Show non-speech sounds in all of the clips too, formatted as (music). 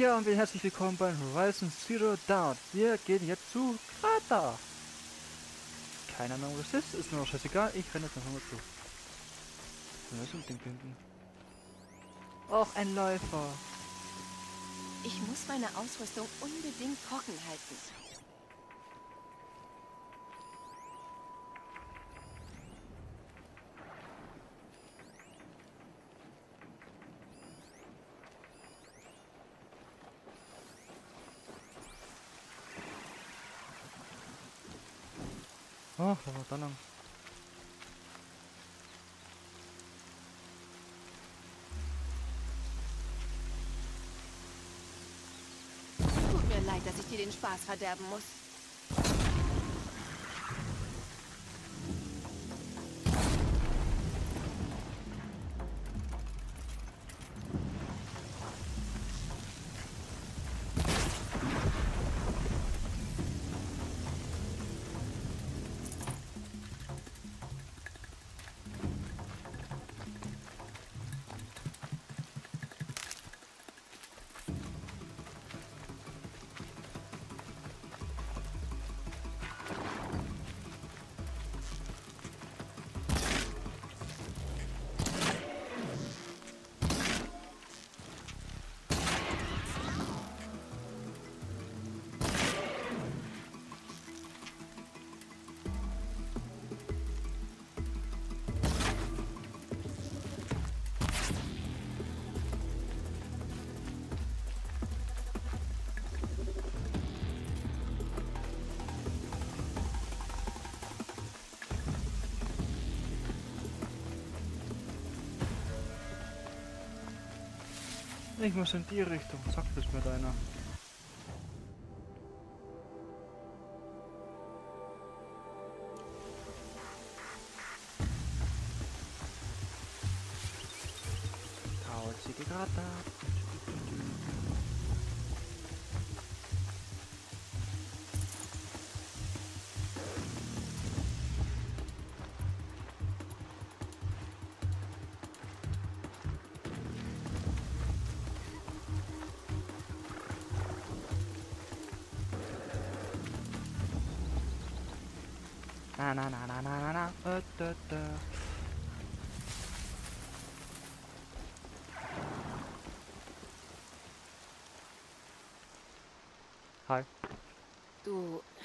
Tja, und herzlich willkommen bei Horizon Zero Dawn. Wir gehen jetzt zu Krater. Keine Ahnung, was das ist. Ist mir auch scheißegal. Ich renne jetzt einfach mal zu. Was ist mit dem? Auch ein Läufer. Ich muss meine Ausrüstung unbedingt trocken halten. Da war da lang. Tut mir leid, dass ich dir den Spaß verderben muss. Ich muss in die Richtung. Sagt es mir deiner.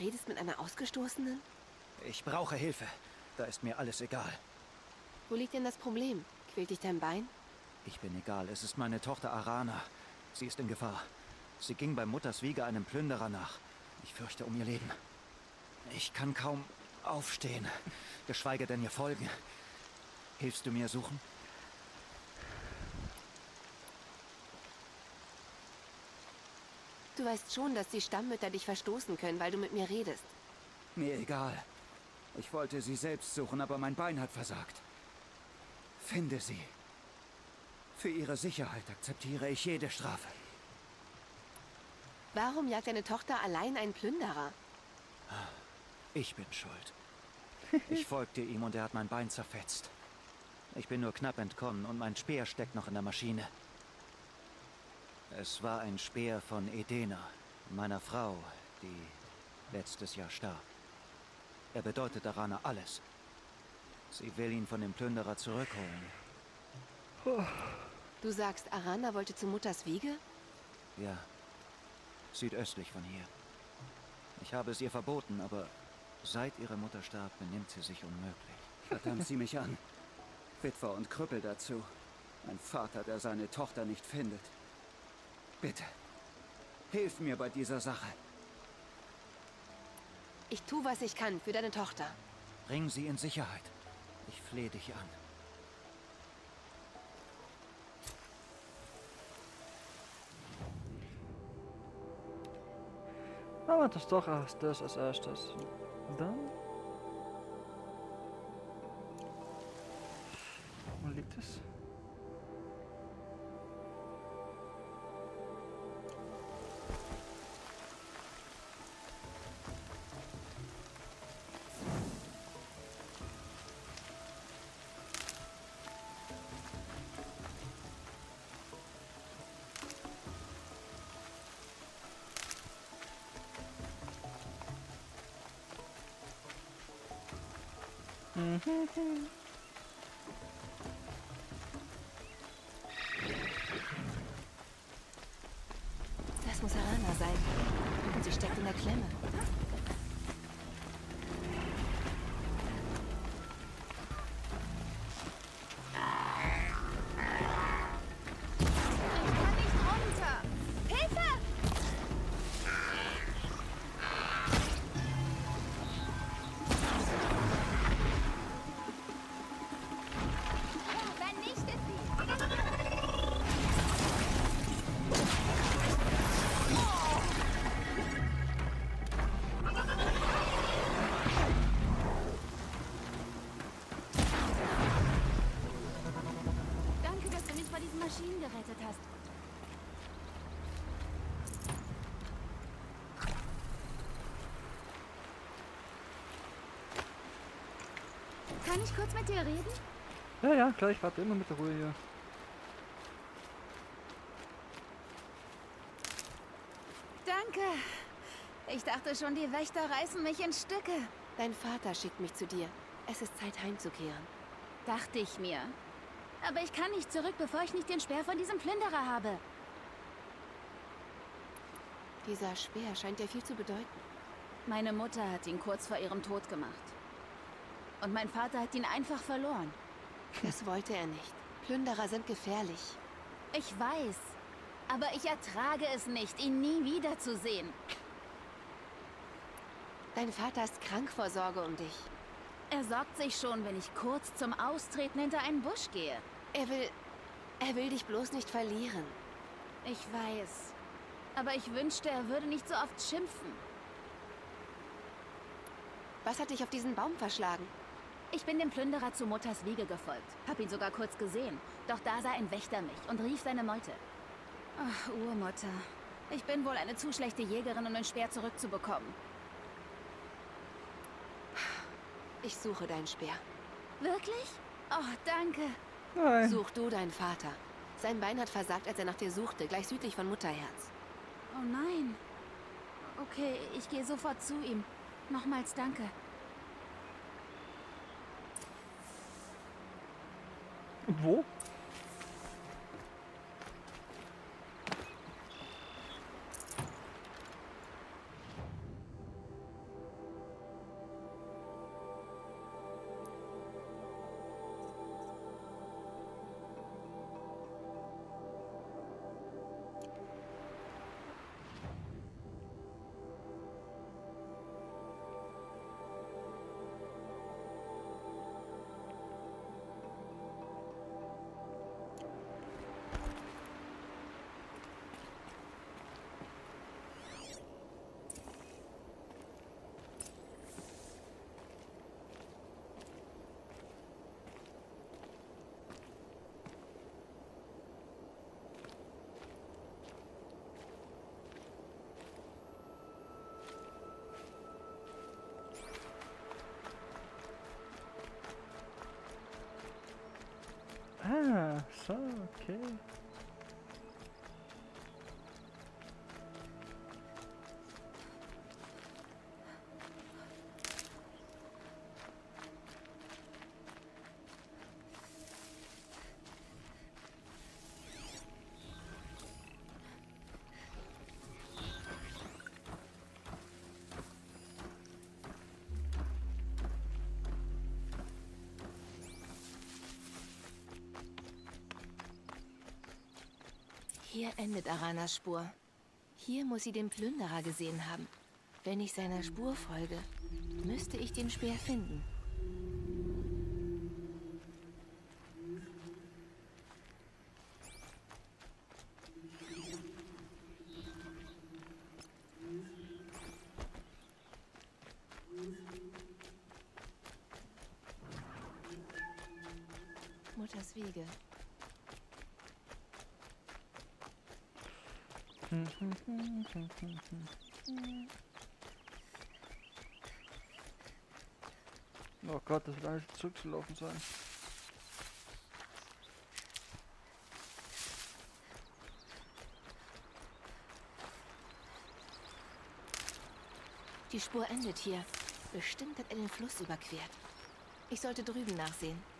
Redest mit einer Ausgestoßenen? Ich brauche Hilfe. Da ist mir alles egal. Wo liegt denn das Problem? Quält dich dein Bein? Ich bin egal. Es ist meine Tochter Arana. Sie ist in Gefahr. Sie ging bei Mutters Wiege einem Plünderer nach. Ich fürchte um ihr Leben. Ich kann kaum aufstehen, geschweige denn ihr folgen. Hilfst du mir suchen? Du weißt schon, dass die Stammmütter dich verstoßen können, weil du mit mir redest. Mir egal. Ich wollte sie selbst suchen, aber mein Bein hat versagt. Finde sie. Für ihre Sicherheit akzeptiere ich jede Strafe. Warum jagt deine Tochter allein einen Plünderer? Ich bin schuld. Ich (laughs) folgte ihm und er hat mein Bein zerfetzt. Ich bin nur knapp entkommen und mein Speer steckt noch in der Maschine. Es war ein Speer von Edena, meiner Frau, die letztes Jahr starb. Er bedeutet Arana alles. Sie will ihn von dem Plünderer zurückholen. Du sagst, Arana wollte zu Mutters Wiege? Ja, südöstlich von hier. Ich habe es ihr verboten, aber seit ihre Mutter starb, benimmt sie sich unmöglich. Verdammt sie mich an. Witwer und Krüppel dazu. Ein Vater, der seine Tochter nicht findet. Bitte, hilf mir bei dieser Sache. Ich tu, was ich kann für deine Tochter. Bring sie in Sicherheit. Ich flehe dich an. Machen wir das doch erst das als erstes. Und dann? Wo liegt es? Das Kann ich kurz mit dir reden? Ja, ja, klar, ich warte immer mit der Ruhe hier. Danke. Ich dachte schon, die Wächter reißen mich in Stücke. Dein Vater schickt mich zu dir. Es ist Zeit heimzukehren. Dachte ich mir. Aber ich kann nicht zurück, bevor ich nicht den Speer von diesem Plünderer habe. Dieser Speer scheint dir viel zu bedeuten. Meine Mutter hat ihn kurz vor ihrem Tod gemacht. Und mein Vater hat ihn einfach verloren. Das wollte er nicht. Plünderer sind gefährlich. Ich weiß. Aber ich ertrage es nicht, ihn nie wiederzusehen. Dein Vater ist krank vor Sorge um dich. Er sorgt sich schon, wenn ich kurz zum Austreten hinter einen Busch gehe. Er will... Er will dich bloß nicht verlieren. Ich weiß. Aber ich wünschte, er würde nicht so oft schimpfen. Was hat dich auf diesen Baum verschlagen? Ich bin dem Plünderer zu Mutters Wiege gefolgt. Hab ihn sogar kurz gesehen. Doch da sah ein Wächter mich und rief seine Meute. Ach, Urmutter. Ich bin wohl eine zu schlechte Jägerin, um den Speer zurückzubekommen. Ich suche deinen Speer. Wirklich? Oh, danke. Nein. Such du deinen Vater. Sein Bein hat versagt, als er nach dir suchte, gleich südlich von Mutterherz. Oh nein. Okay, ich gehe sofort zu ihm. Nochmals danke. Und wo? Ah, so, okay. Hier endet Aranas Spur. Hier muss sie den Plünderer gesehen haben. Wenn ich seiner Spur folge, müsste ich den Speer finden. Mutters Wiege. Oh Gott, das wird alles zurückzulaufen sein. Die Spur endet hier. Bestimmt hat er den Fluss überquert. Ich sollte drüben nachsehen.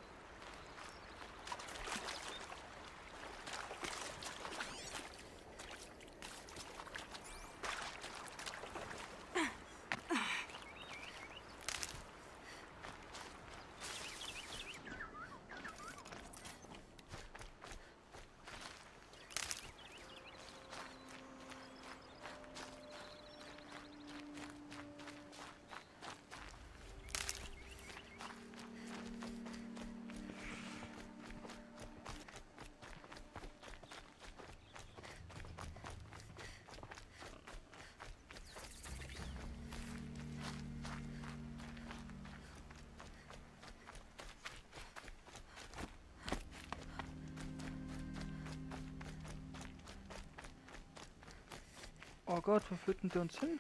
Oh Gott, wo führt denn der uns hin?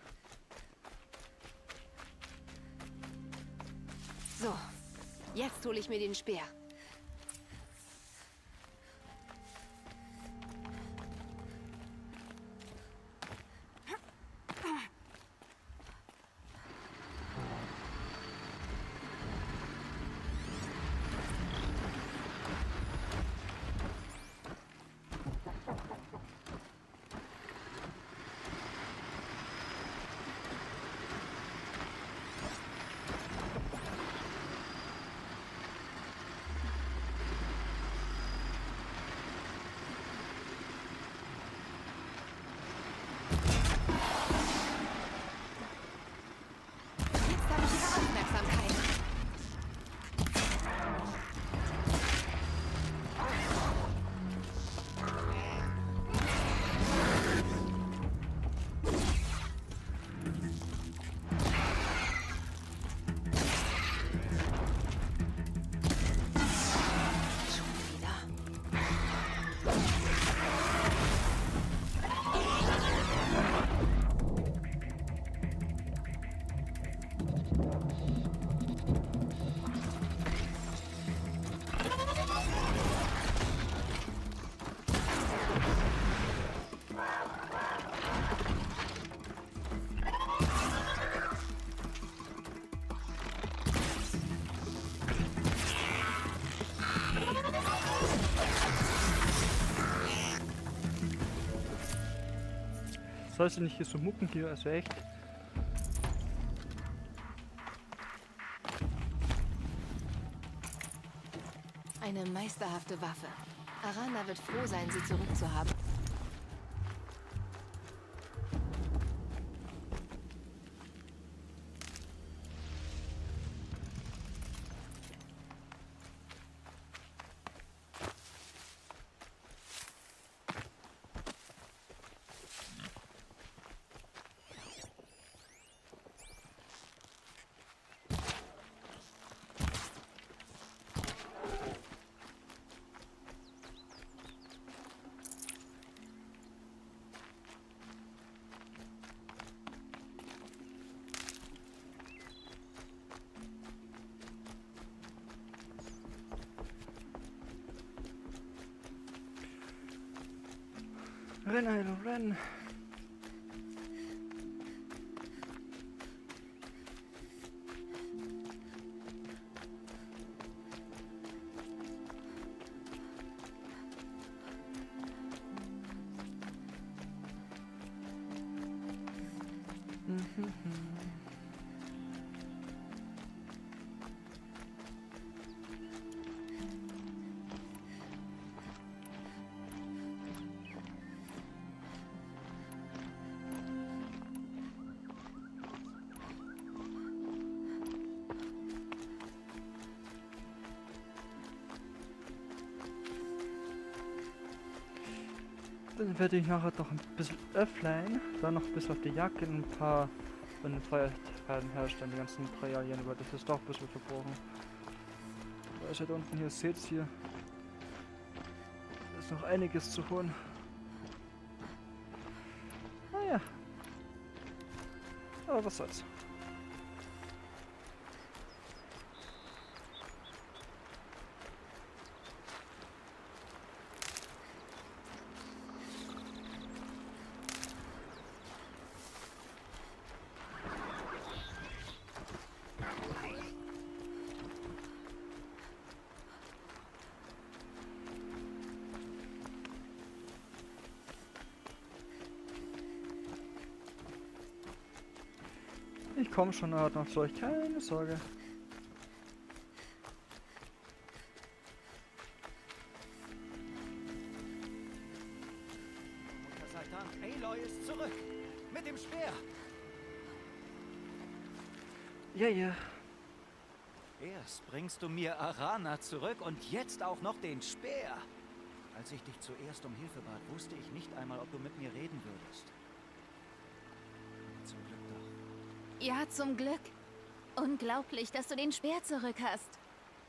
So, jetzt hole ich mir den Speer. Sollst du nicht hier so mucken hier, also echt? Eine meisterhafte Waffe. Arana wird froh sein, sie zurückzuhaben. Renn, Heilo, renn! Dann werde ich nachher doch ein bisschen öffnen, dann noch bis auf die Jacke und ein paar von den Feuerpfeilen herstellen, die ganzen Materialien, weil das ist doch ein bisschen verbrauchen. Da ist da unten hier, seht hier, ist noch einiges zu holen. Naja. Aber was soll's. Ich komme schon heute noch zu euch, keine Sorge. Mutter sei Dank, Aloy ist zurück. Mit dem Speer. Ja, ja. Erst bringst du mir Arana zurück und jetzt auch noch den Speer. Als ich dich zuerst um Hilfe bat, wusste ich nicht einmal, ob du mit mir reden würdest. Zum Glück doch. Ja, zum Glück. Unglaublich, dass du den Speer zurück hast.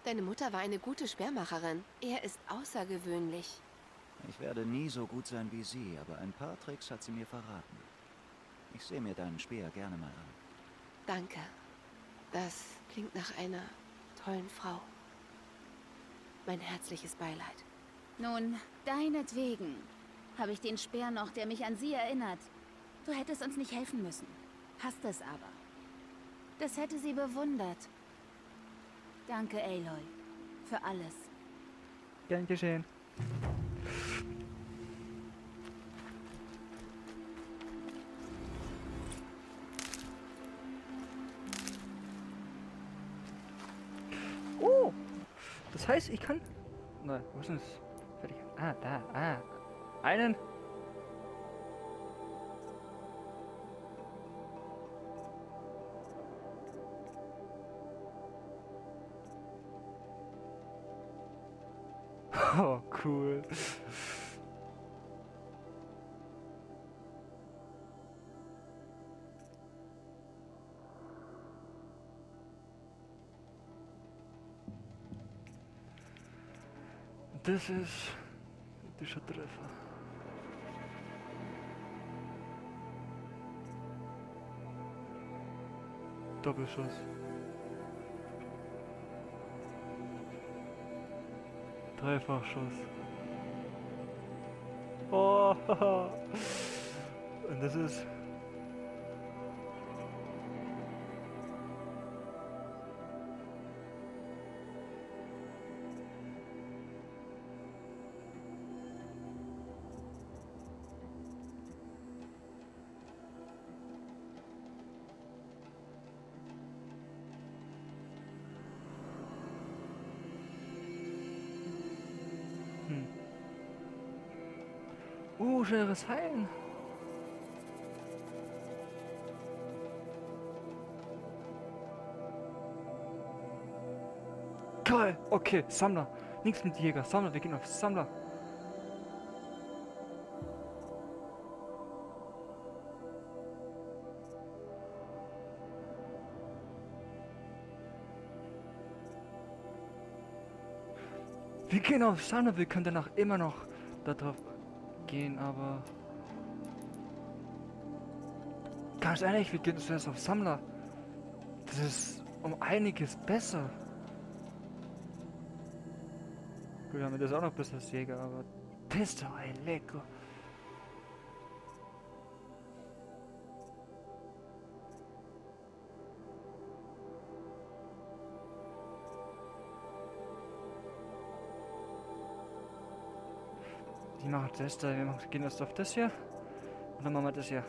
Deine Mutter war eine gute Speermacherin. Er ist außergewöhnlich. Ich werde nie so gut sein wie sie, aber ein paar Tricks hat sie mir verraten. Ich sehe mir deinen Speer gerne mal an. Danke. Das klingt nach einer tollen Frau. Mein herzliches Beileid. Nun, deinetwegen habe ich den Speer noch, der mich an sie erinnert. Du hättest uns nicht helfen müssen. Hast es aber. Das hätte sie bewundert. Danke, Aloy. Für alles. Gern geschehen. Oh! Das heißt, ich kann. Nein, wo ist denn das? Ah, da, ah. Einen. Das ist dieser Treffer. Doppelschuss. Dreifachschuss. Oh, und das Uh, schnelleres Heilen. Geil. Okay, Sammler. Nichts mit Jäger. Sammler, wir gehen auf Sammler. Wir gehen auf Sammler, wir können danach immer noch darauf gehen, aber... Ganz ehrlich, wir gehen zuerst auf Sammler. Das ist um einiges besser. Gut, haben wir das auch noch besser als Jäger, aber... Ein lecker. Die machen das da, wir machen, gehen erst auf das hier. Und dann machen wir das hier.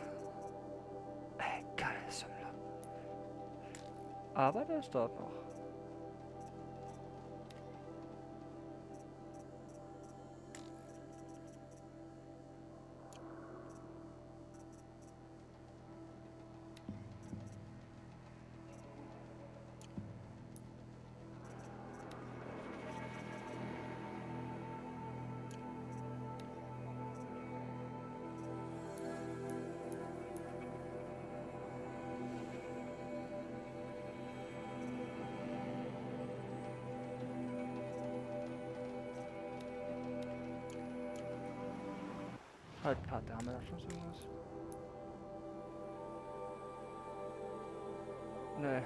Ey, geil, Sammler. Aber das dauert noch. Halt, Karte, haben wir da schon so irgendwas? Nee.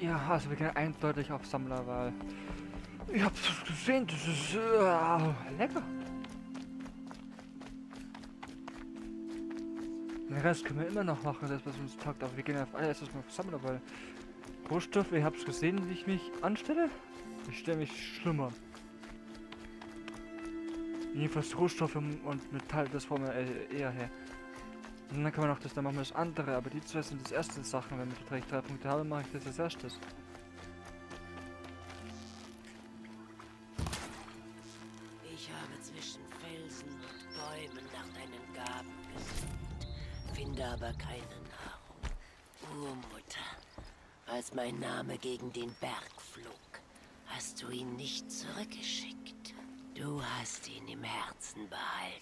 Ja, also wir gehen eindeutig auf Sammler, weil ich hab's gesehen, das ist äh, lecker. Den Rest können wir immer noch machen, das was uns taugt, aber wir gehen auf alles erstmal auf Sammler, weil Rohstoff, ihr habt es gesehen, wie ich mich anstelle? Ich stelle mich schlimmer. Jedenfalls Rohstoffe und Metall, das brauchen wir äh, eher her. Und dann kann man noch das, dann machen wir das andere, aber die zwei sind das erste Sachen, wenn wir direkt drei Punkte haben, mache ich das als erstes. Gegen den Berg flog, hast du ihn nicht zurückgeschickt. Du hast ihn im Herzen behalten.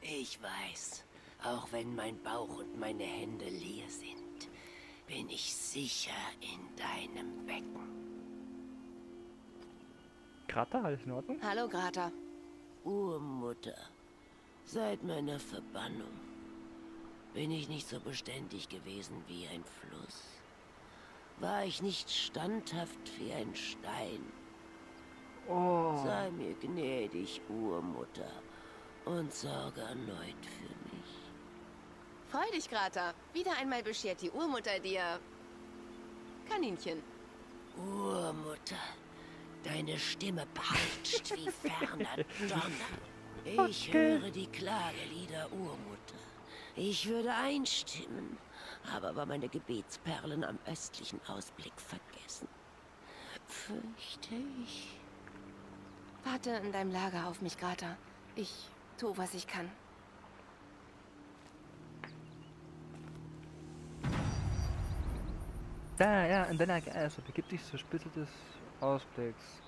Ich weiß, auch wenn mein Bauch und meine Hände leer sind, bin ich sicher in deinem Becken. Grata, alles in Ordnung? Hallo, Grata. Urmutter, seit meiner Verbannung bin ich nicht so beständig gewesen wie ein Fluss. War ich nicht standhaft wie ein Stein. Oh. Sei mir gnädig, Urmutter, und sorge erneut für mich. Freu dich, Grata. Wieder einmal beschert die Urmutter dir... Kaninchen. Urmutter, deine Stimme peitscht wie (laughs) ferner Donner. Ich Okay. höre die Klagelieder Urmutter. Ich würde einstimmen, habe aber meine Gebetsperlen am östlichen Ausblick vergessen. Fürchte ich. Warte in deinem Lager auf mich, Grata. Ich tu, was ich kann. Da, ja, in deiner also begib dich zur Spitze des Ausblicks.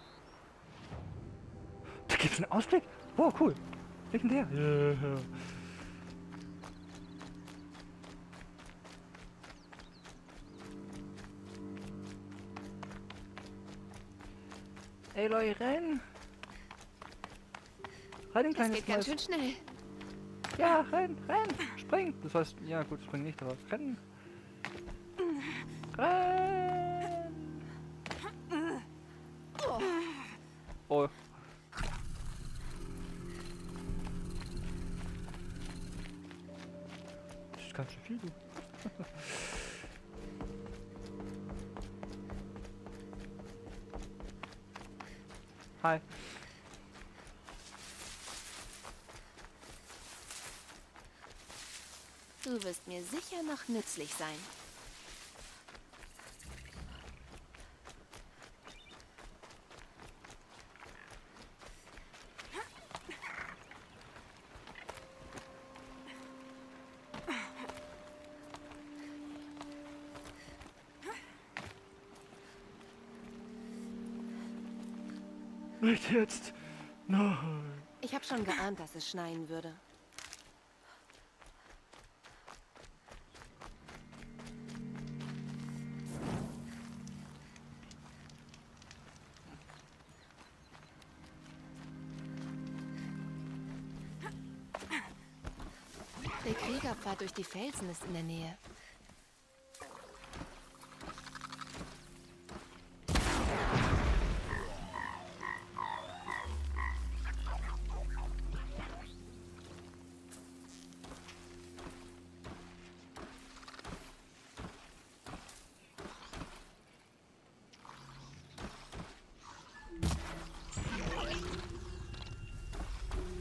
Da gibt's einen Ausblick? Wow, cool. Legendär. Yeah. Aloy, renn! Renn, Das kleines geht ganz schön schnell. Ja, renn, renn, spring. Das heißt, ja gut, spring nicht, aber renn. Renn. Du wirst mir sicher noch nützlich sein. Nicht jetzt. Nein. Ich habe schon geahnt, dass es schneien würde. Durch die Felsen ist in der Nähe.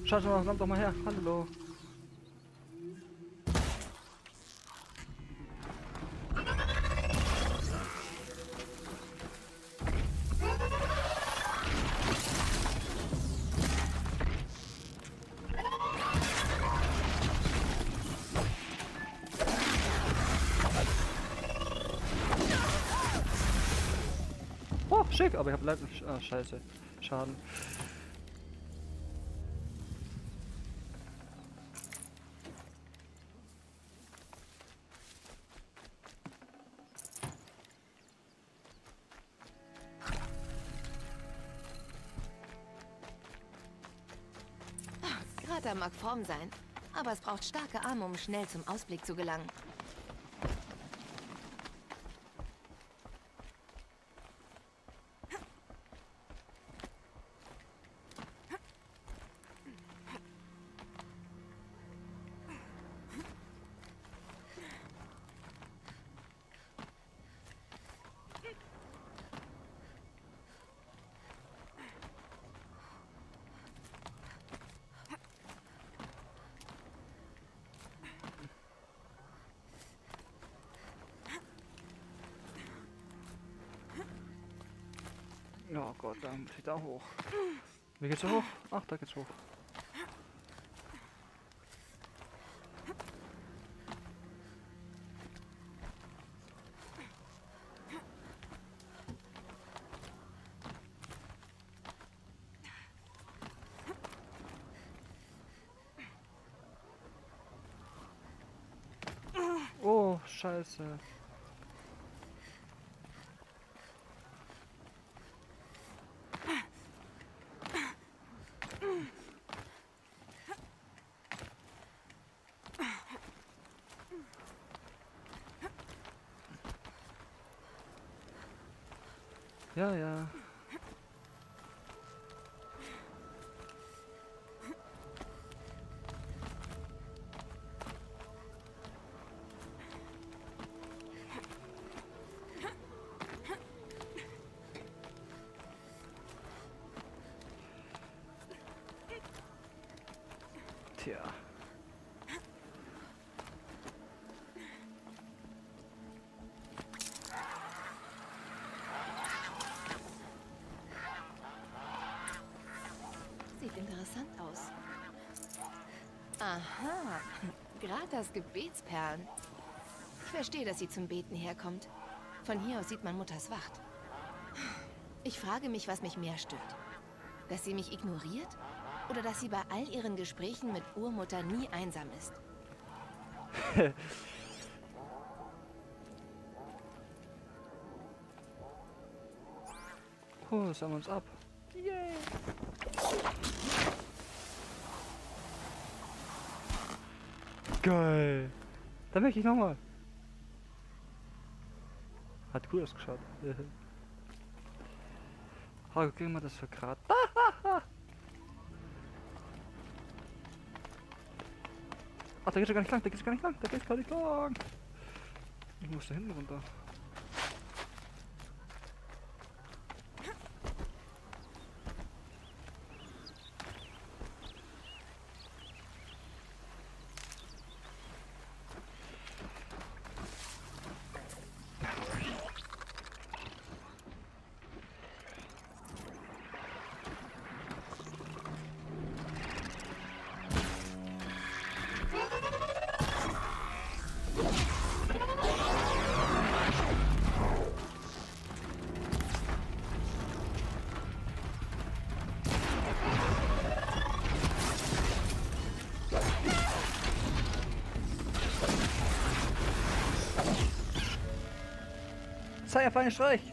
Schaut mal, komm doch mal her. Hallo. Aber ich hab leider... Ah, scheiße. Schaden. Grata mag Form sein, aber es braucht starke Arme, um schnell zum Ausblick zu gelangen. Oh Gott, da muss ich da hoch. Wie geht's da hoch? Ach, da geht's hoch. Oh, scheiße. Ja, ja. Tja. Interessant aus. Aha, Gratas Gebetsperlen. Ich verstehe, dass sie zum Beten herkommt. Von hier aus sieht man Mutters Wacht. Ich frage mich, was mich mehr stört. Dass sie mich ignoriert? Oder dass sie bei all ihren Gesprächen mit Urmutter nie einsam ist? Oh, sammeln uns ab. Yay! Geil! Da möchte ich nochmal. Hat cool ausgeschaut. (laughs) Ha, kriegen wir das für grad. Ach, (laughs) da geht's ja gar nicht lang, da geht's gar nicht lang, da geht's gar nicht lang. Ich muss da hinten runter. Sei auf einen Streich!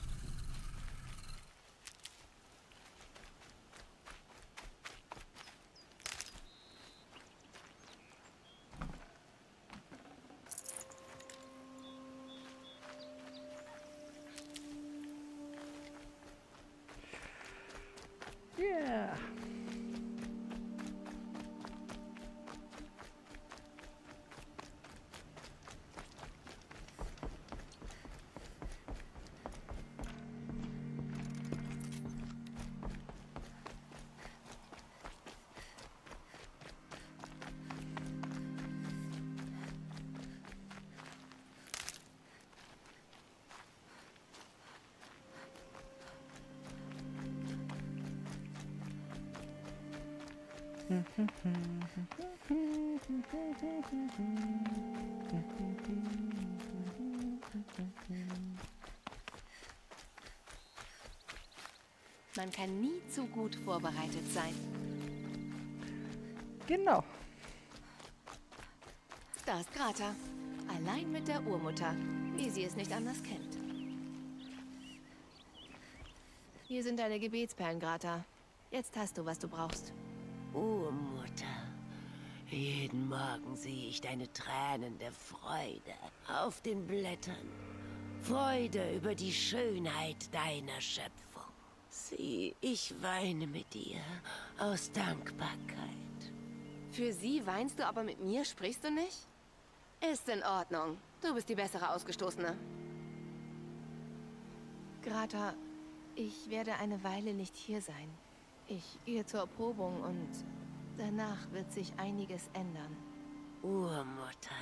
Man kann nie zu gut vorbereitet sein. Genau. Da ist Grata. Allein mit der Urmutter, wie sie es nicht anders kennt. Hier sind deine Gebetsperlen, Grata. Jetzt hast du, was du brauchst. Urmutter, jeden Morgen sehe ich deine Tränen der Freude auf den Blättern. Freude über die Schönheit deiner Schöpfung. Sieh, ich weine mit dir aus Dankbarkeit. Für sie weinst du, aber mit mir sprichst du nicht? Ist in Ordnung. Du bist die bessere Ausgestoßene. Grata, ich werde eine Weile nicht hier sein. Ich gehe zur Erprobung und danach wird sich einiges ändern. Urmutter,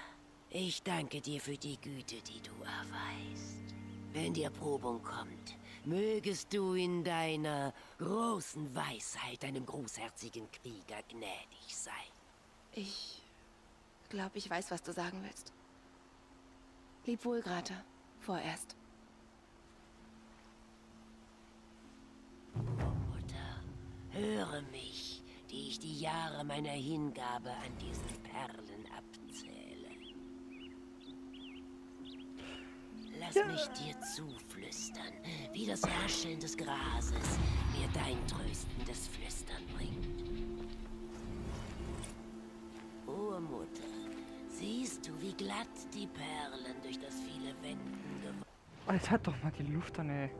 ich danke dir für die Güte, die du erweist. Wenn die Erprobung kommt, mögest du in deiner großen Weisheit einem großherzigen Krieger gnädig sein. Ich glaube, ich weiß, was du sagen willst. Lieb wohl, Grata. Vorerst. Urmutter, höre mich, die ich die Jahre meiner Hingabe an diesen Perlen Lass mich dir zuflüstern, wie das Rascheln des Grases mir dein tröstendes Flüstern bringt. Urmutter, siehst du, wie glatt die Perlen durch das viele Wenden geworden Oh, jetzt hat doch mal die Luft an, ey.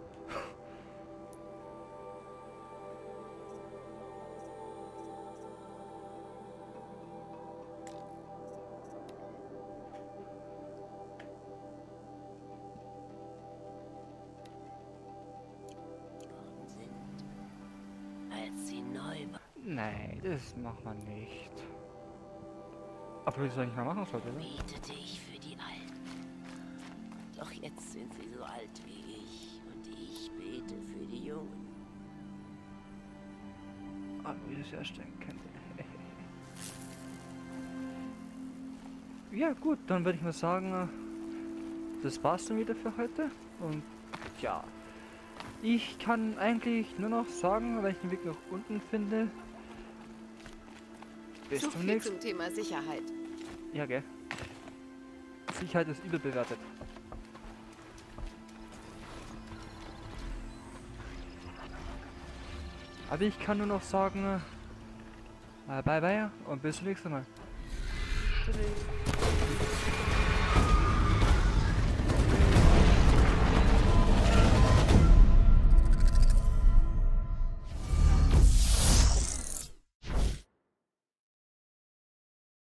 Nein, das macht man nicht. Aber wie soll ich mal machen sollte, ne? betete ich für die Alten. Doch jetzt sind sie so alt wie ich und ich bete für die Jungen. Ah, wie ich es erstellen könnte. ja gut, dann würde ich mal sagen, das war's dann wieder für heute. Und ja, ich kann eigentlich nur noch sagen, wenn ich den Weg nach unten finde. Bis so zum viel nächsten zum Thema Sicherheit. Ja, gell. Sicherheit ist überbewertet. Aber ich kann nur noch sagen, äh, bye bye und bis zum nächsten Mal. Tschüssi.